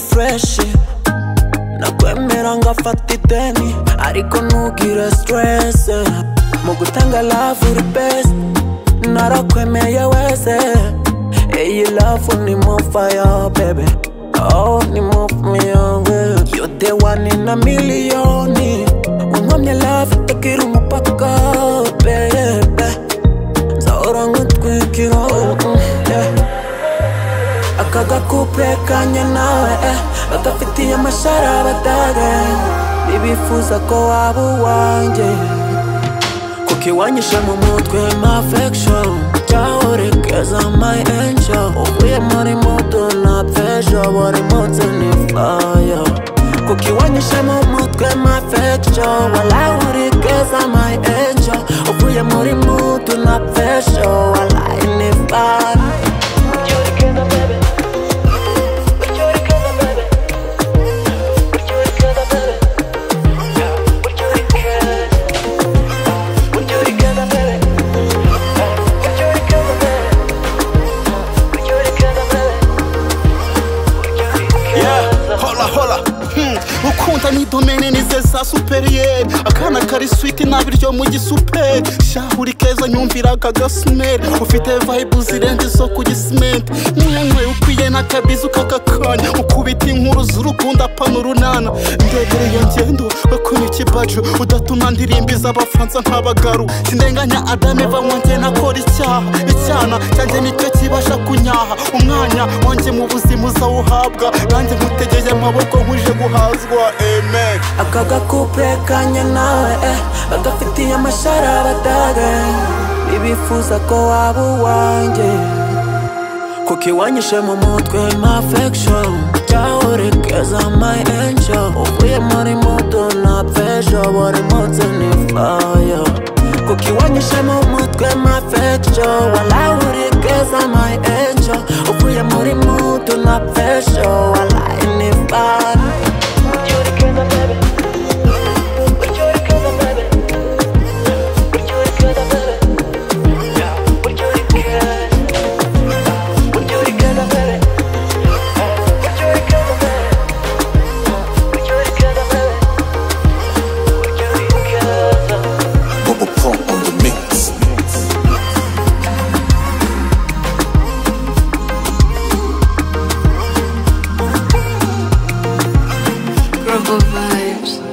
fresh nakwemera ngafata ideni ariko ntugire stress mu gutanga love uri best. Narakwemeye wese iyi love ni mo fire baby. Oh ni mo fire you're the one in a million aka gakupure kanye nawe eh, bagafitiye amashara batage bibifuza ko waba uwanjye. Kuko iwanyishe mu mutwe ma affection. Cyahorekeza my angel. Uvuye muri moto na pejo buri munsi ni fire. Kuko iwanyishe mu mutwe ma affection. Walahorekeza my angel. Uvuye muri moto na pejo 换了换了。哼 ukunda ni domene nize za superiyeri akana kari switi nabiryo mu gisuperi shahuri keza nyumvira aka gasimeri ufite vibe zirenze zo ku gisimenti mwenkwe ukwiye n'akabizi ukagakanya ukubita inkuru z'urukundo apana urunana. Ndebere iyo ngendo bakunya ikibajo udatuma ndirimbiza abafaransa nk'abagaru. Sindenganya adame vanwanjye nakora icyaha. Icyana cyanjye ni cyo kibasha kunyaha. Umwanya wanjye mu buzima uzawuhabwa. Nanjye nkutegeye amaboko nkuje guhazwa. Amen. Aka gakupure kanye nawe eh, bagafitiye amashara batage bibifuza ko waba uwanjye. Kuko iwanyishe mu mutwe ma affection. Cyahorekeza my angel. Uvuye muri moto na pejo buri munsi ni fire kuko iwanyishe mu mutwe ma affection. Walahorekeza my angel. Uvuye muri moto na pejo walayi horrible vibes.